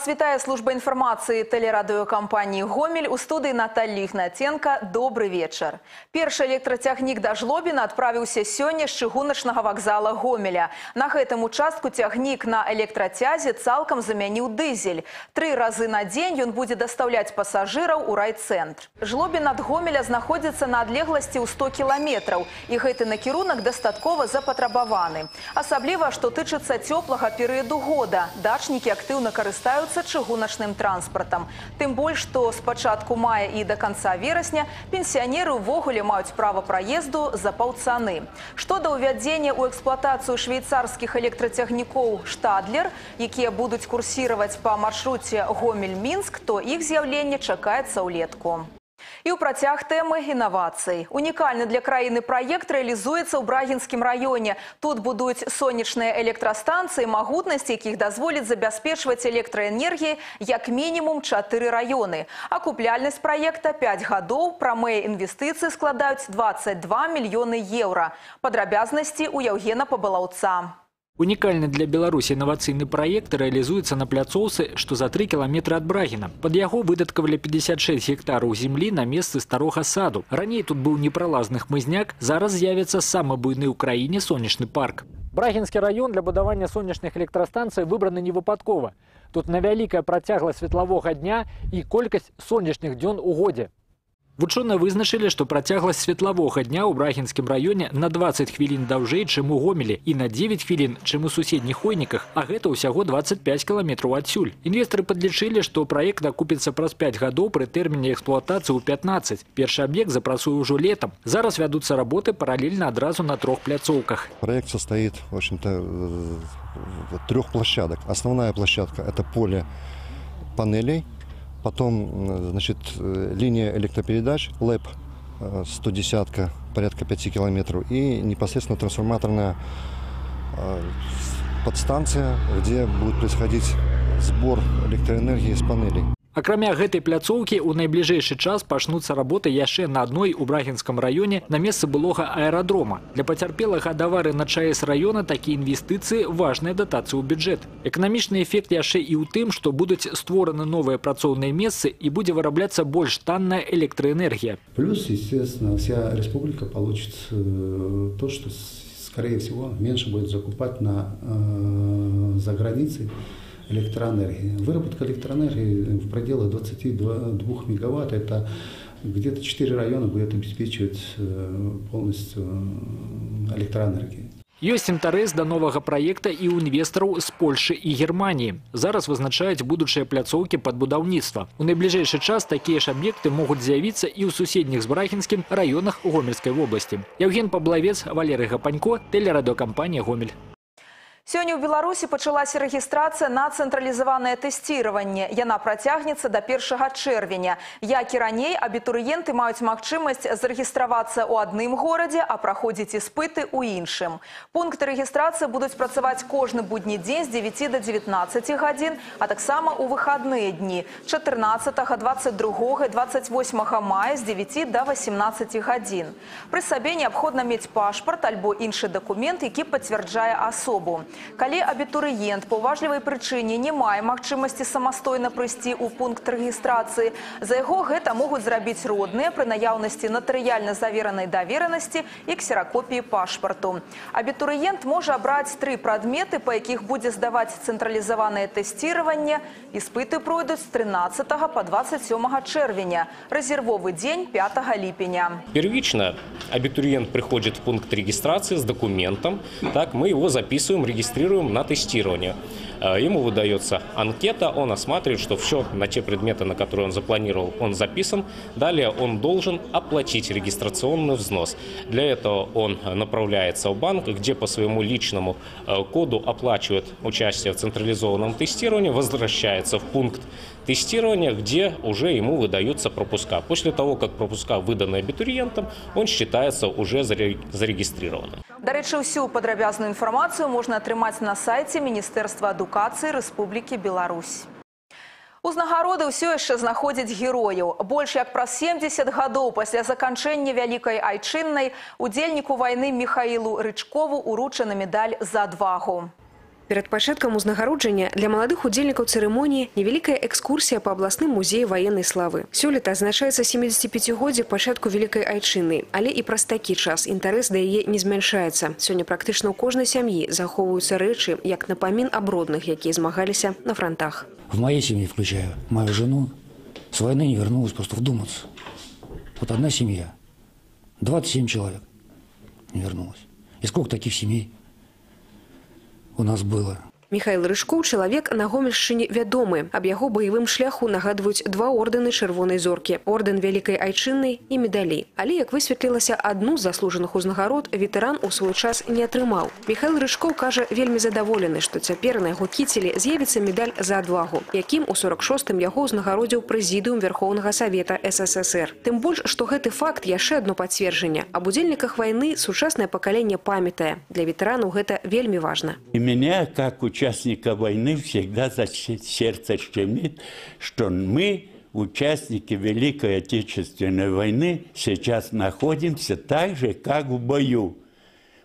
Вас вітає служба інфармацыі тэлерадыёкампаніі Гомель у студыі Натальі Ігнаценка. Добры вечар. Першы электрацягнік да Жлобіна адправіўся сёння з чыгуначнага вакзала Гомеля. На гэтым участку цягнік на электрацязе цалкам замяніў дызель. Тры разы на дзень ён будзе дастаўляць пасажыраў у райцэнтр. Жлобін ад Гомеля знаходзіцца на адлегласці ў 100 кіламетраў, і гэты накірунак дастаткова запатрабаваны. Асабліва, што тычыцца цёплага перыяду года. Дачнікі актыўна карыстаюцца чыгуначным транспартам. Тым больш, што з пачатку мая і да канца верасня пенсіянеры ўвогуле маюць права праезду за паўцаны. Што да ўвядзення ў эксплуатацыю швейцарскіх электрацягнікоў «Штадлер», якія будуць курсіраваць па маршруце Гомель-Мінск, то іх з'яўленне чакаецца ўлетку. І ў працяг тэмы інавацый. Унікальны для краіны праект рэалізуецца ў брагінскім раёне. Тут будуюць сонечныя электрастанцыі, магутнасць якіх дазволіць забяспечваць электраэнергіяй як мінімум чатыры раёны. Акупляльнасць праекта 5 гадоў, прамыя інвестыцыі складаюць 22 мільёны еўра. Падрабязнасці ў Яўгена Пабалаўца. Унікальны для Беларусі інавацыйны праект рэалізуецца на пляцоўцы, што за 3 кіламетры ад Брагіна. Пад яго выдаткавалі 56 гектараў землі на месцы старога саду. Раней тут быў непралазны хмызняк, зараз з'явіцца самы буйны ў краіне сонечны парк. Брагінскі раён для будавання сонечных электрастанцый выбраны невыпадкова. Тут невялікая працягласць светлавога дня і колькасць сонечных дзён у годзе. Вучоныя вызначылі, што працягласць светлавога дня ў брагінскім раёне на 20 хвілін даўжэй, чым у гомелі і на 9 хвілін, чым у суседніх хойніках, а гэта ўсяго 25 кіламетраў адсюль. Інвестары падлічылі, што праект акупіцца праз 5 гадоў пры тэрміне эксплуатацыі ў 15. Першы аб'ект запрацуе ўжо летом. Зараз вядуцца работы параллельна адразу на трох пляцоўках. Проект состоит, в общем-то, э, трех площадок. Основная площадка – это поле панелей, потом, значит, э, линия электропередач, ЛЭП 110 порядка 5 километров, и непосредственно трансформаторная э, подстанция, где будет происходить сбор электроэнергии с панелей. Акрамя гэтай пляцоўкі ў найбліжэйшы час пачнуцца работы яшчэ на адной у брагінскам раёне на месцы былога аэрадрома. Для пацярпелага ад авары на ЧАЭС раёна такія інвестыцыі важная датацыя ў бюджэт. Эканамічны эфект яшчэ і ў тым, што будуць створаны новыя працоўныя месцы і будзе вырабляцца больш танная электроэнергія. Плюс, естественно, вся республика получит э, то, что, скорее всего, меньше будет закупать на, э, за границей электроэнергии. Выработка электроэнергии в пределах 22 мегаватт – это где-то 4 района будет обеспечивать э, полностью э, электроэнергией. Ёсць інтарэс да новага праекта і ў інвестараў з Польшы і Германіі. Зараз вызначаюць будучыя пляцоўкі пад будаўніцтва. У найбліжэйшы час такія ж аб'екты могуць з'явіцца і ў суседніх з брахінскім раёнах гомельскай вобласці. Яўген Паблавец, Валерый Гапанько, тэлерадыокампанія Гомель. Сёння ў Беларусі пачалася рэгістрацыя на цэнтралізаванае тэсціраванне. Яна працягнецца да першага чэрвеня. Як і раней, абітурыенты маюць магчымасць зарэгістравацца ў адным горадзе, а праходзіць іспыты ў іншым. Пункты рэгістрацыі будуць працаваць кожны будні дзень з 9 до 19 гадзін, а таксама ў выхадныя дні 14, 22, 28 мая з 9 до 18 гадзін. Пры сабе неабходна мець пашпарт альбо іншы дакумент, які пацвярджае асобу. Калі абітурыент па ўважлівай прычыне не мае магчымасці самастойна прыйсці ў пункт рэгістрацыі, за яго гэта могуць зрабіць родныя пры наяўнасці натарыяльна заверанай даверанасці і ксеракопіі пашпарту. Абітурыент можа абраць тры прадметы, па якіх будзе здаваць цэнтралізаванае тэсціраванне. Іспыты пройдуць з 13 па 27 чэрвеня, рэзервовы дзень 5 ліпеня. Первично абитуриент приходит в пункт регистрации с документом, так мы его записываем, регистрируем на тестирование. Э, Ему выдается анкета, он осматривает, что все на те предметы, на которые он запланировал, он записан. Далее он должен оплатить регистрационный взнос. Для этого он направляется в банк, где по своему личному э, коду оплачивает участие в централизованном тестировании, возвращается в пункт тестирования, где уже ему выдаются пропуска. После того, как пропуска выданы абитуриентам, он считается уже заре- зарегистрированным. Дарэчы, усю падрабязную інфармацыю можна атрымаць на сайце Міністэрства адукацыі Рэспублікі Беларусь. Узнагароды ўсё яшчэ знаходзяць герояў. Больш як праз 70 гадоў пасля заканчэння вялікай айчыннай удзельніку вайны Михаілу Рычкову уручана медаль за адвагу. Перад пачаткам узнагароджання для маладых удзельнікаў цырымоніі невялікая экскурсія па абласным музеі ваеннай славы. Сёлета азначаецца 75годдзе пачатку вялікай айчыны, але і праз такі час інтарэс да яе не змяншаецца. Сёння практычна ў кожнай сям'і захоўваюцца рэчы, як напамін аб родных, якія змагаліся на фронтах. В моей семье, включая мою жену, с войны не вернулась просто вдуматься. Вот одна семья, 27 человек не вернулась. И сколько таких семей У нас было? Михаил Рыжкоў чалавек на гомельшчыне вядомы. Аб яго баявым шляху нагадваюць два ордэны чырвонай зоркі, ордэн вялікай айчыннай і медалі. Але, як высветлілася, адну з заслужаных узнагарод ветэран у свой час не атрымаў. Михаил Рыжкоў кажа, вельмі задаволены, што цяпер на яго кіцелі з'явіцца медаль за адвагу, якім у 46-м яго ўзнагародзіў прэзідыум Верхоўнага Савета СССР. Тым больш, што гэты факт яшчэ адно пацверджанне. Аб удзельніках вайны сучаснае пакаленне памятае. Для ветэранаў гэта вельмі важна. И меня, как участника войны, всегда за се- сердце щемит, что мы, участники Великой Отечественной войны, сейчас находимся так же, как в бою.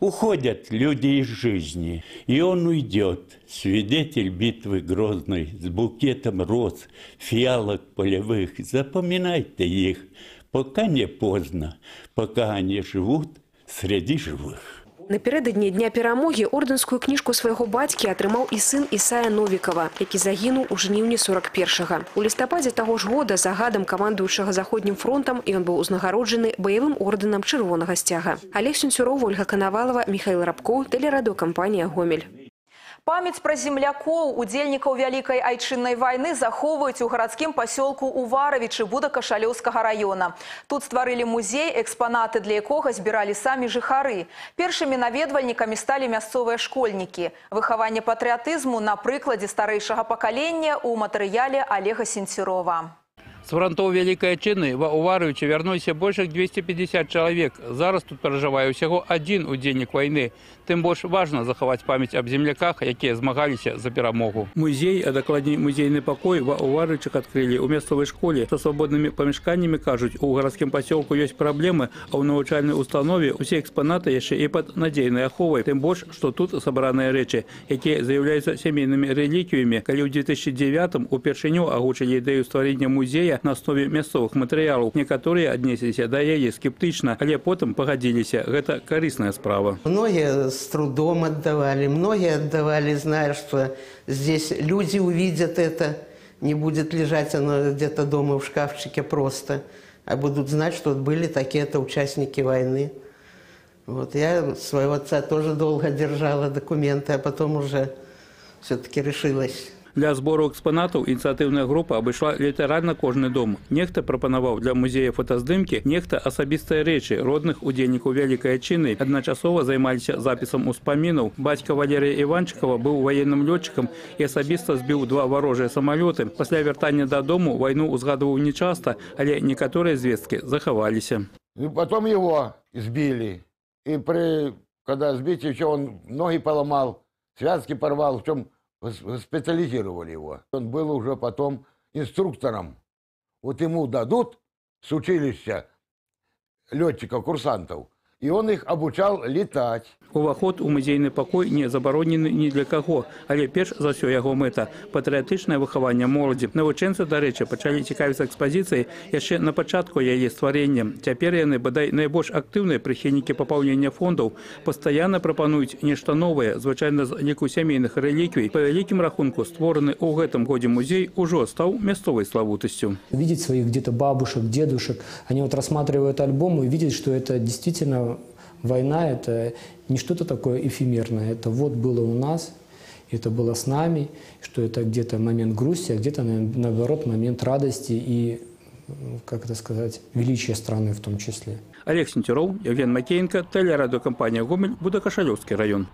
Уходят люди из жизни, и он уйдет, свидетель битвы Грозной, с букетом роз, фиалок полевых. Запоминайте их, пока не поздно, пока они живут среди живых. Напярэдадні дня перамогі ордэнскую кніжку свайго бацькі атрымаў і сын Ісая Новікава, які загінуў у жніўні 41-га. У лістападзе таго ж года загадам камандуючага заходнім фронтам ён быў узнагароджаны баявым ордэнам чырвонага сцяга. Олег Сюнцюров, Ольга Канавалова, Михаил Рабкоў, тэлерадыокампанія Гомель. Памяць пра землякоў, удзельнікаў вялікай айчыннай вайны захоўваюць у гарадскім пасёлку Уваравічы Будакашалёўскага раёна. Тут стварылі музей, экспанаты для якога збіралі самі жыхары. Першымі наведвальнікамі сталі мясцовыя школьнікі. Выхаванне патрыятызму на прыкладзе старэйшага пакалення ў матэрыяле Олега Сенцюрова. С фронтов Великой Отчины в Уваровиче вернулся больше 250 человек. Зараз тут проживае усяго один удзельнік войны. Тым больш важна захаваць памяць аб земляках, якія змагаліся за перамогу. Музей, а дакладней музейны пакой ва Уварычах адкрылі ў мясцовай школе. Са свабоднымі памяшканнямі кажуць, у гарадскім пасёлку ёсць праблемы, а ў навучальнай установе усе экспанаты яшчэ і пад надзейнай аховай. Тым больш, што тут сабраныя рэчы, якія з'яўляюцца сямейнымі рэліквіямі, калі ў 2009 упершыню агучылі ідэю стварення музея на аснове мясцовых матэрыялаў. Некаторыя аднесліся да яе скептычна, але потым пагадзіліся. Гэта карысная справа. Многие с трудом отдавали, многие отдавали, зная, что здесь люди увидят это, не будет лежать оно где-то дома в шкафчике просто, а будут знать, что вот были такие-то участники войны. Вот я своего отца тоже долго держала документы, а потом уже все-таки решилась. Для збору экспанатаў ініцыятыўная група абышла літаральна кожны дом. Нехта прапанаваў для музея фотаздымкі, нехта асабістыя рэчы родных удзельнікаў вялікай адчыны. Адначасова займаліся запісам успамінаў. Бацька Валерія Іванчыкова быў ваенным лётчыкам і асабіста збіў два варожыя самалёты. Пасля вяртання дадому вайну узгадваў нечаста, але некаторыя звесткі захаваліся. И потом его сбили. И при, когда сбитие, еще он ноги поломал, связки порвал, в чем госпитализировали его. Он был уже потом инструктором. Вот ему дадут с училища летчиков, курсантов, и он их обучал летать. Уваход у музейны пакой не забаронены ні для каго, але перш за ўсё яго мэта патрыятычнае выхаванне моладзі. Навучэнцы, дарэчы, пачалі цікавіцца экспазіцыяй яшчэ на пачатку яе стварення. Цяпер яны бадай найбольш актыўныя прыхільнікі папаўнення фондаў пастаянна прапануюць нешта новае, звычайна з ліку сямейных рэліквій. Па вялікім рахунку створаны ў гэтым годзе музей ужо стаў мясцовай славутасцю. Видеть своих где-то бабушек, дедушек, они вот рассматривают альбом и видят, что это действительно война, это не что-то такое эфемерное, это вот было у нас, это было с нами, что это где-то момент грусти, а где-то, на- наоборот, момент радости и, м, как это сказать, величия страны в том числе. Олег Сенцюроў, Евген Макеенко, тэлерадыокампанія Гомель, Будакашалёўскі раён.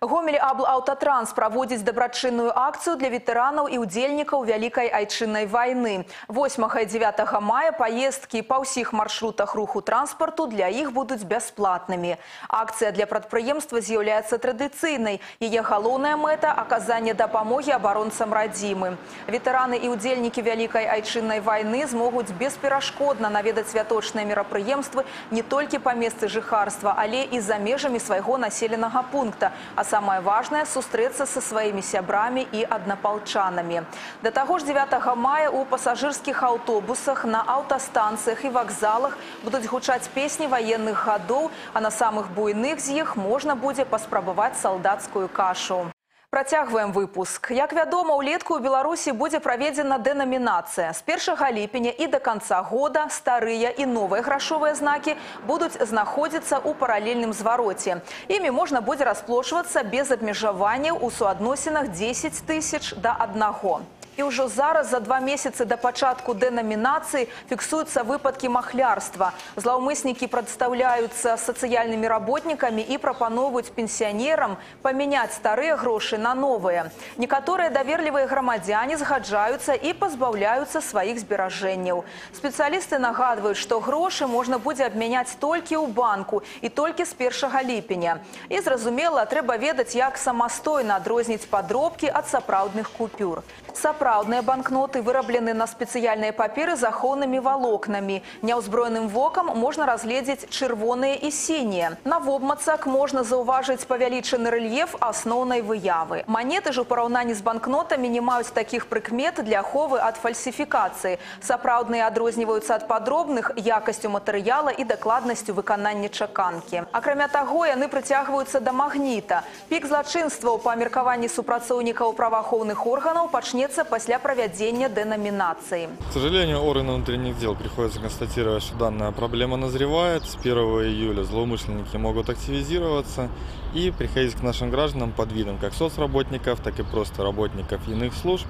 Гомель Аблаўтатранс праводзіць дабрачынную акцыю для ветэранаў і ўдзельнікаў вялікай айчыннай вайны. 8 і 9 мая паездкі па ўсіх маршрутах руху транспарту для іх будуць бясплатнымі. Акцыя для прадпрыемства з'яўляецца традыцыйнай. Яе галоўная мэта аказанне дапамогі абаронцам радзімы. Ветэраны і ўдзельнікі вялікай айчыннай вайны змогуць бесперашкодна наведаць святочныя мерапрыемствы не толькі па месцы жыхарства, але і за межамі свайго населенага пункта, асабліва самое важное – сустрэцца со своими сябрами и однополчанами. До того ж 9 мая у пассажирских автобусах, на автостанциях и вокзалах будут гучаць песни военных годов, а на самых буйных з іх можна будзе паспрабаваць салдацкую кашу. Працягваем выпуск. Як вядома, улетку ў Беларусі будзе праведзена дэнамінацыя. З 1 ліпеня і да канца года старыя і новыя грашовыя знакі будуць знаходзіцца ў паралельным звароце. Імі можна будзе расплошвацца без абмежаванняў у суадносінах 10 тысяч да аднаго. І ўжо зараз за два месяцы да пачатку дэнамінацыі фіксуюцца выпадкі махлярства. Злаўмыснікі прадстаўляюцца сацыяльнымі работнікамі і прапаноўваюць пенсіянерам памяняць старыя грошы на новыя. Некаторыя даверлівыя грамадзяне згаджаюцца і пазбаўляюцца сваіх зберажэнняў. Спецыялісты нагадваюць, што грошы можна будзе абмяняць толькі ў банку і толькі з 1 ліпеня. І зразумела, трэба ведаць, як самастойна адрозніць падробкі ад сапраўдных купюр. Сапраўдныя банкноты выраблены на спецыяльныя паперы з ахоўнымі валокнамі. Няўзброеным вокам можна разгледзець чырвоныя і сінія. На вобмацак можна заўважыць павялічаны рэльеф асноўнай выявы. Манеты ж у параўнанні з банкнотамі не маюць такіх прыкмет для аховы ад фальсіфікацыі. Сапраўдныя адрозніваюцца ад падробных якасцю матэрыяла і дакладнасцю выканання чаканкі. Акрамя таго, яны прыцягваюцца да магніта. Пік злачынстваў па меркаванні супрацоўнікаў праваахоўных органаў пачнецца пасля правядзення дэнамінацыі. К сожалению, органы внутренних дел приходится констатировать, что данная проблема назревает. С 1 июля злоумышленники могут активизироваться и приходить к нашим гражданам под видом как соцработников, так и просто работников иных служб,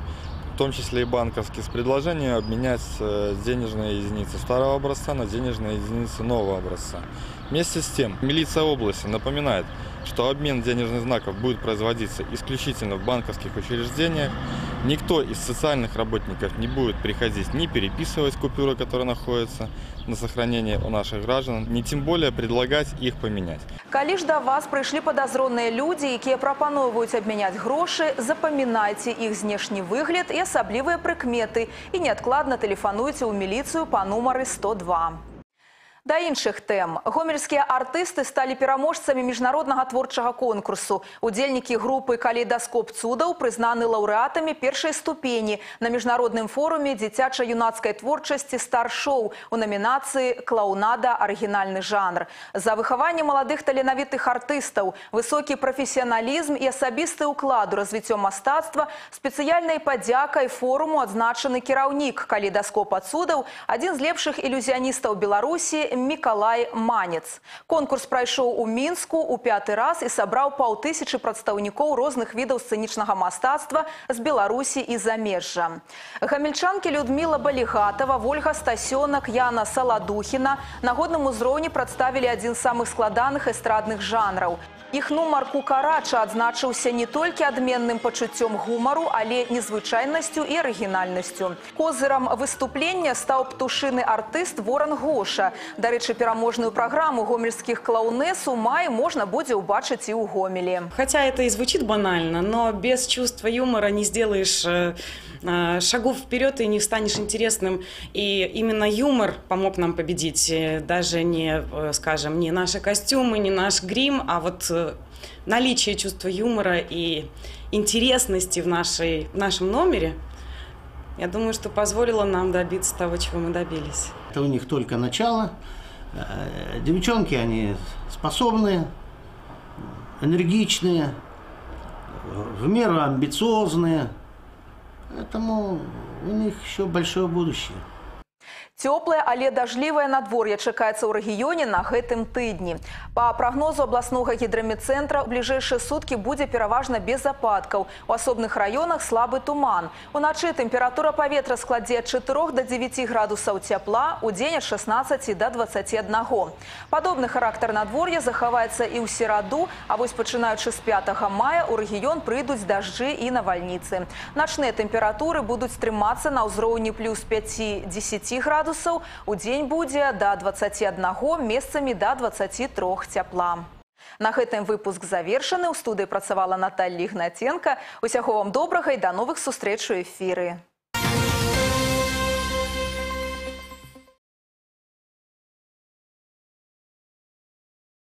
в том числе и банковских, с предложением обменять э, денежные единицы старого образца на денежные единицы нового образца. Вместе с тем, милиция области напоминает, что обмен денежных знаков будет производиться исключительно в банковских учреждениях. Никто из социальных работников не будет приходить ни переписывать купюры, которые находятся на сохранении у наших граждан, ни тем более предлагать их поменять. Калі ж да вас прыйшлі падазроныя людзі, якія прапаноўваюць абмяняць грошы, запамінайце іх знешні выгляд і асаблівыя прыкметы і неадкладна тэлефануйце ў міліцыю па нумары 102. Да іншых тэм. Гомельскія артысты сталі пераможцамі міжнароднага творчага конкурсу. Удзельнікі групы «Калейдаскоп цудаў» прызнаны лаўрэатамі першай ступені на міжнародным форуме дзіцяча-юнацкай творчасці «Стар-шоу» у намінацыі «Клаунада. Арыгінальны жанр». За выхаванне маладых таленавітых артыстаў, высокі прафесіяналізм і асабісты ўклад у развіццё мастацтва спецыяльнай падзякай форуму адзначаны кіраўнік «Калейдаскопа цудаў», адзін з лепшых ілюзіяністаў Беларусі Мікалай Манец. Конкурс прайшоў у Мінску у пяты раз і сабраў паўтысячы прадстаўнікоў розных відаў сцэнічнага мастацтва з Беларусі і замежжа. Гамельчанкі Людміла Балігатова, Вольга Стасёнак, Яна Саладухіна на годным узроўні прадставілі адзін з самых складаных эстрадных жанраў. Іх нумар кукарача адзначыўся не толькі адменным пачуццём гумару, але незвычайнасцю і арыгінальнасцю. Козырам выступлення стаў птушыны артыст Воран Гоша. Дарэчы, пераможную праграму гомельскіх клаунэс у маі можна будзе ўбачыць і ў гомелі. Хотя это и звучит банально, но без чувства юмора не сделаешь э, э, шагов вперед и не станешь интересным. И именно юмор помог нам победить. Э, Даже не, э, скажем, не наши костюмы, не наш грим, а вот э, наличие чувства юмора и интересности в, нашей, в нашем номере, я думаю, что позволило нам добиться того, чего мы добились. Это у них только начало. Э, Девчонки, они способные, энергичные, в меру амбициозные. Поэтому у них еще большое будущее. Цёплае, але дажлівае надвор'е чакаецца ў рэгіёне на гэтым тыдні. Па прагнозу абласнога гідрамедцэнтра, у бліжэйшыя суткі будзе пераважна без ападкаў. У асобных раёнах слабы туман. Уначы тэмпература паветра складзе ад 4 до 9 градусаў цяпла, у дзень ад 16 до 21. Падобны характар надвор'я захаваецца і ў сераду, а вось пачынаючы з 5 мая ў рэгіён прыйдуць дажджы і навальніцы. Начныя тэмпературы будуць трымацца на ўзроўні плюс 5-10 градусаў градусаў, у дзень будзе да 21, месцамі да 23 цяпла. На гэтым выпуск завершаны. У студыі працавала Наталья Ігнаценка. Усяго вам добрага і да новых сустрэч у эфіры.